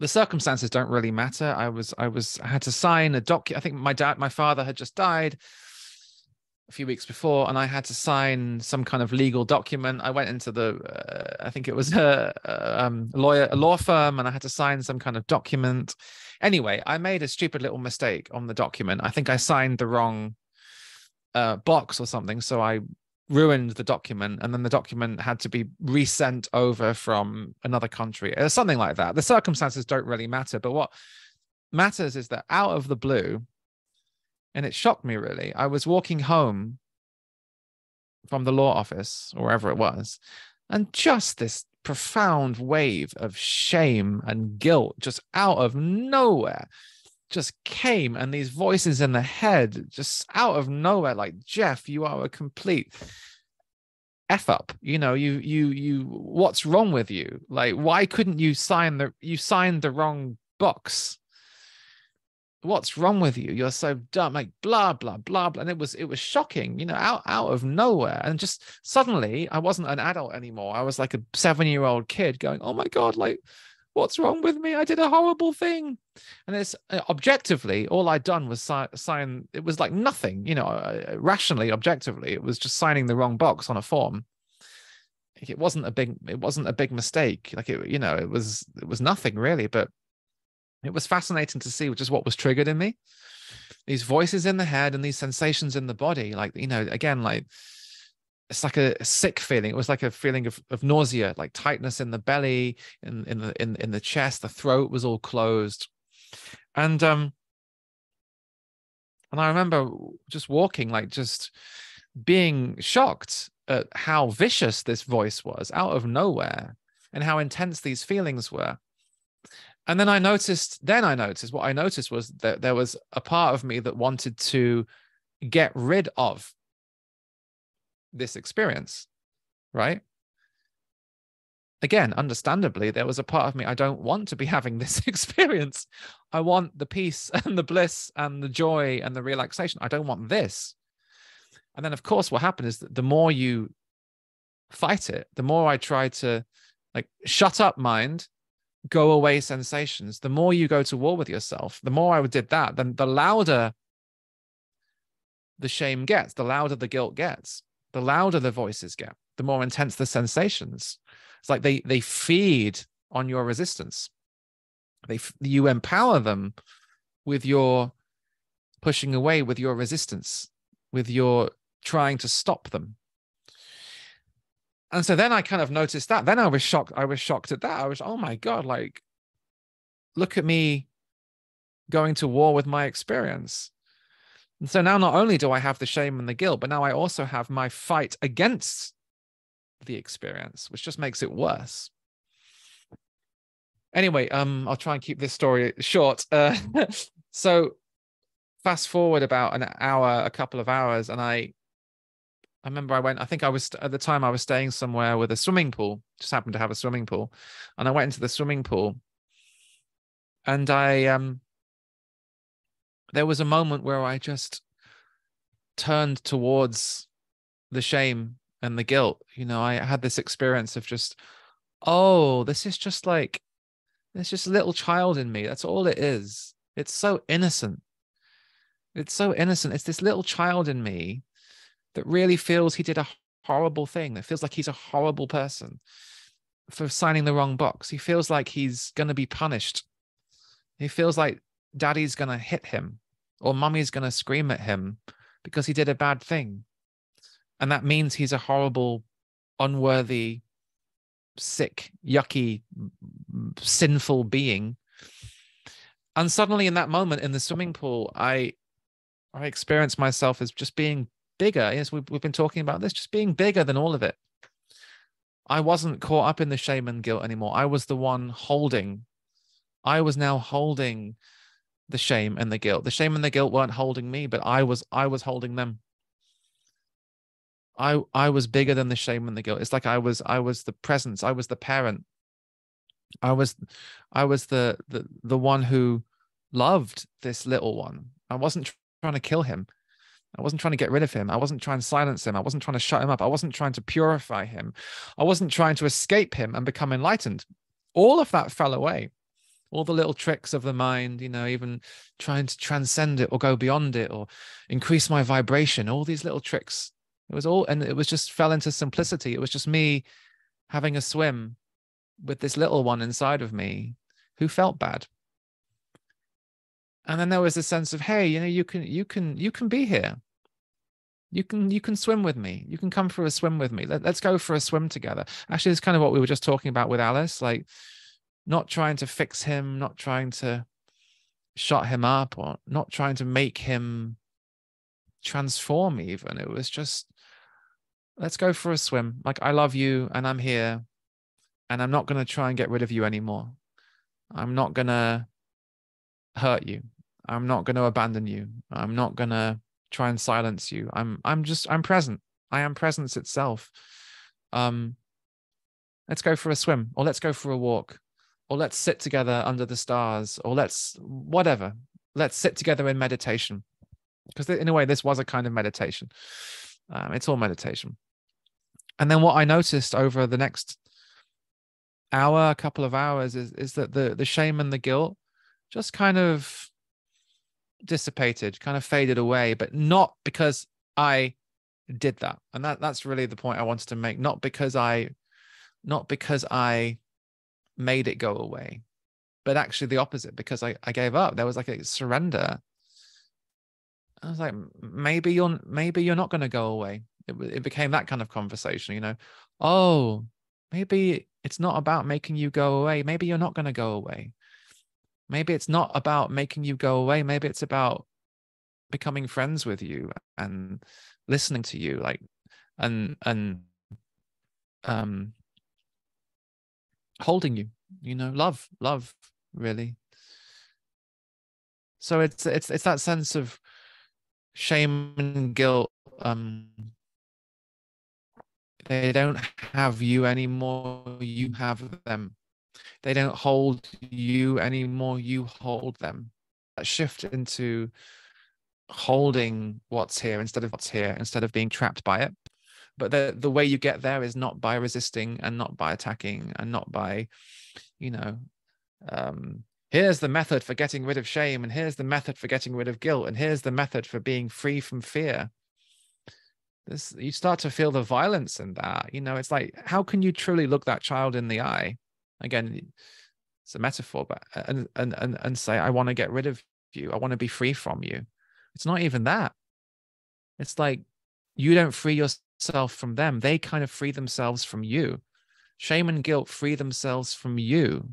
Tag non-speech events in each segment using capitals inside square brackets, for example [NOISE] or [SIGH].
the circumstances don't really matter. I was I was I had to sign a doc. I think my dad, my father had just died a few weeks before, and I had to sign some kind of legal document. I went into the uh, I think it was a, a um, lawyer a law firm, and I had to sign some kind of document. Anyway, I made a stupid little mistake on the document. I think I signed the wrong uh, box or something, so I ruined the document and then the document had to be resent over from another country or something like that. The circumstances don't really matter but what matters is that out of the blue and it shocked me really i was walking home from the law office or wherever it was and just this profound wave of shame and guilt just out of nowhere just came and these voices in the head just out of nowhere like jeff you are a complete f up you know you you you what's wrong with you? Like why couldn't you sign the you signed the wrong box? What's wrong with you? You're so dumb like blah blah blah blah and it was it was shocking you know out out of nowhere and just suddenly i wasn't an adult anymore. I was like a seven year old kid going oh my god like what's wrong with me? I did a horrible thing. And it's uh, objectively, all I'd done was si- sign, it was like nothing, you know, uh, rationally, objectively, it was just signing the wrong box on a form. It wasn't a big, it wasn't a big mistake. Like it, you know, it was, it was nothing really, but it was fascinating to see just what was triggered in me. These voices in the head and these sensations in the body, like, you know, again, like, it's like a, sick feeling. It was like a feeling of, of nausea, like tightness in the belly, in in the in in the chest. The throat was all closed, and um, and I remember just walking, like just being shocked at how vicious this voice was out of nowhere, and how intense these feelings were. And then I noticed. Then I noticed what I noticed was that there was a part of me that wanted to get rid of this experience, right? Again, understandably, there was a part of me, I don't want to be having this [LAUGHS] experience. I want the peace [LAUGHS] and the bliss and the joy and the relaxation. I don't want this. And then, of course, what happened is that the more you fight it, the more I try to like shut up mind, go away sensations, the more you go to war with yourself, the more I did that, then the louder the shame gets, the louder the guilt gets the louder the voices get, the more intense the sensations. It's like they they feed on your resistance. They you empower them with your pushing away, with your resistance, with your trying to stop them. And so then I kind of noticed that. Then I was shocked. I was shocked at that. I was, oh my God, like, look at me going to war with my experience. And so now not only do I have the shame and the guilt, but now I also have my fight against the experience, which just makes it worse. Anyway, um, I'll try and keep this story short. Uh, [LAUGHS] so fast forward about an hour, a couple of hours, and I I remember I went, I think I was at the time I was staying somewhere with a swimming pool, just happened to have a swimming pool. And I went into the swimming pool and I um there was a moment where I just turned towards the shame and the guilt. You know, I had this experience of just, oh, this is just like, it's just a little child in me. That's all it is. It's so innocent. It's so innocent. It's this little child in me that really feels he did a horrible thing, that feels like he's a horrible person for signing the wrong box. He feels like he's going to be punished. He feels like daddy's going to hit him or mummy's going to scream at him because he did a bad thing. And that means he's a horrible, unworthy, sick, yucky, sinful being. And suddenly in that moment in the swimming pool, I I experienced myself as just being bigger. Yes, we've, we've been talking about this, just being bigger than all of it. I wasn't caught up in the shame and guilt anymore. I was the one holding. I was now holding the shame and the guilt. The shame and the guilt weren't holding me, but I was I was holding them. I I was bigger than the shame and the guilt. It's like I was I was the presence. I was the parent. I was I was the the the one who loved this little one. I wasn't trying to kill him. I wasn't trying to get rid of him. I wasn't trying to silence him. I wasn't trying to shut him up. I wasn't trying to purify him. I wasn't trying to escape him and become enlightened. All of that fell away all the little tricks of the mind, you know, even trying to transcend it or go beyond it or increase my vibration, all these little tricks. It was all, and it was just fell into simplicity. It was just me having a swim with this little one inside of me who felt bad. And then there was a sense of, hey, you know, you can, you can, you can be here. You can, you can swim with me. You can come for a swim with me. Let, let's go for a swim together. Actually, it's kind of what we were just talking about with Alice. Like, not trying to fix him, not trying to shut him up, or not trying to make him transform, even. It was just, let's go for a swim. Like, I love you and I'm here, and I'm not going to try and get rid of you anymore. I'm not going to hurt you. I'm not going to abandon you. I'm not going to try and silence you. I'm I'm just I'm present. I am presence itself. Um let's go for a swim or let's go for a walk or let's sit together under the stars or let's whatever. Let's sit together in meditation. Because in a way this was a kind of meditation. Um, it's all meditation. And then what i noticed over the next hour a couple of hours is, is that the the shame and the guilt just kind of dissipated kind of faded away but not because i did that. And that that's really the point i wanted to make. Not because i not because i made it go away. But actually the opposite because I, I gave up. There was like a surrender. I was like maybe you're maybe you're not going to go away. It, it became that kind of conversation you know. Oh maybe it's not about making you go away. Maybe you're not going to go away. Maybe it's not about making you go away. Maybe it's about becoming friends with you and listening to you like and and um holding you you know love love really. So it's it's it's that sense of shame and guilt um they don't have you anymore you have them. They don't hold you anymore you hold them. That shift into holding what's here instead of what's here instead of being trapped by it but the the way you get there is not by resisting and not by attacking and not by you know um here's the method for getting rid of shame and here's the method for getting rid of guilt and here's the method for being free from fear. This you start to feel the violence in that you know it's like how can you truly look that child in the eye? Again it's a metaphor but and and and, and say i want to get rid of you. I want to be free from you. It's not even that. It's like you don't free yourself from them they kind of free themselves from you. Shame and guilt free themselves from you.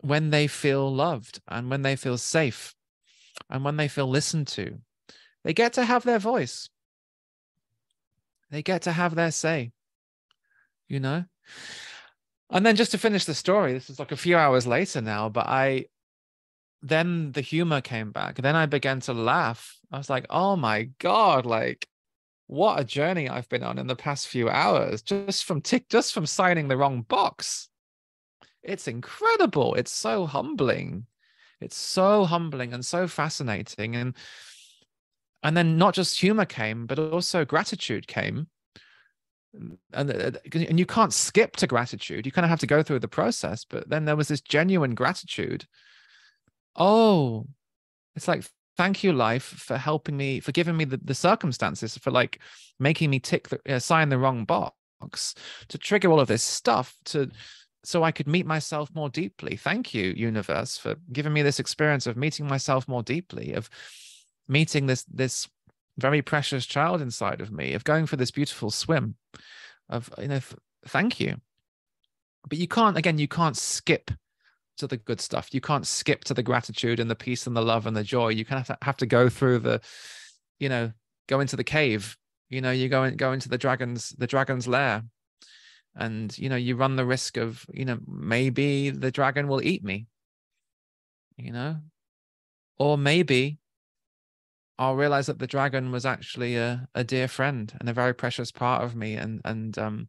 When they feel loved and when they feel safe and when they feel listened to they get to have their voice. They get to have their say you know? And then just to finish the story this is like a few hours later now but i then the humor came back. Then i began to laugh. I was like oh my god like what a journey i've been on in the past few hours just from tick just from signing the wrong box. It's incredible. It's so humbling. It's so humbling and so fascinating. And and then not just humor came but also gratitude came. And uh, and you can't skip to gratitude. You kind of have to go through the process but then there was this genuine gratitude. Oh it's like thank you life for helping me for giving me the, the circumstances for like making me tick the uh, sign the wrong box to trigger all of this stuff to so i could meet myself more deeply. Thank you universe for giving me this experience of meeting myself more deeply of meeting this this very precious child inside of me of going for this beautiful swim of you know thank you. But you can't again you can't skip to the good stuff. You can't skip to the gratitude and the peace and the love and the joy. You kind of have to go through the you know go into the cave. You know you go and go into the dragon's the dragon's lair. And you know you run the risk of you know maybe the dragon will eat me you know? Or maybe I'll realize that the dragon was actually a, a dear friend and a very precious part of me. And, and, um,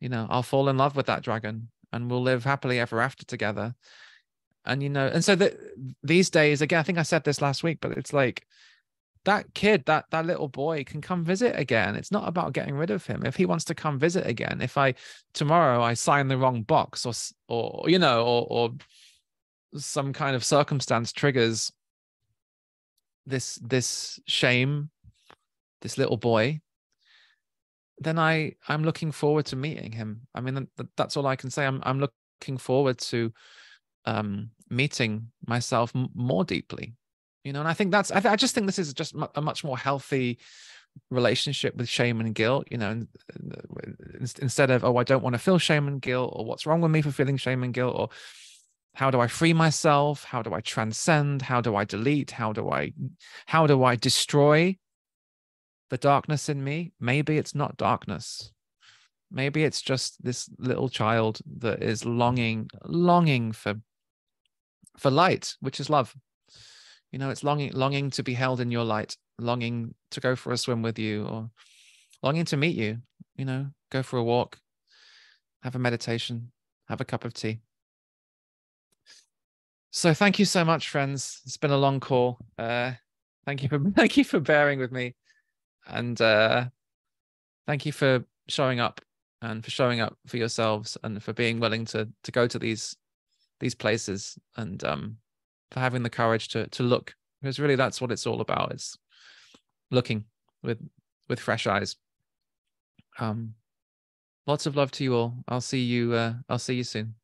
you know, I'll fall in love with that dragon and we'll live happily ever after together. And, you know, and so that these days, again, I think I said this last week, but it's like that kid, that, that little boy can come visit again. It's not about getting rid of him. If he wants to come visit again, if I, tomorrow I sign the wrong box or, or, you know, or, or, some kind of circumstance triggers this this shame this little boy then i i'm looking forward to meeting him. I mean that's all i can say. I'm i'm looking forward to um meeting myself m- more deeply you know and i think that's I, th- I just think this is just a much more healthy relationship with shame and guilt you know instead of oh i don't want to feel shame and guilt or what's wrong with me for feeling shame and guilt? or how do i free myself? How do i transcend? How do i delete? How do i how do i destroy the darkness in me maybe it's not darkness maybe it's just this little child that is longing longing for for light which is love you know it's longing longing to be held in your light longing to go for a swim with you or longing to meet you, you know, go for a walk, have a meditation, have a cup of tea. So thank you so much, friends. It's been a long call. Uh, thank you for [LAUGHS] thank you for bearing with me, and uh, thank you for showing up and for showing up for yourselves and for being willing to to go to these these places and um, for having the courage to to look because really that's what it's all about. It's looking with with fresh eyes. Um, lots of love to you all. I'll see you. Uh, I'll see you soon.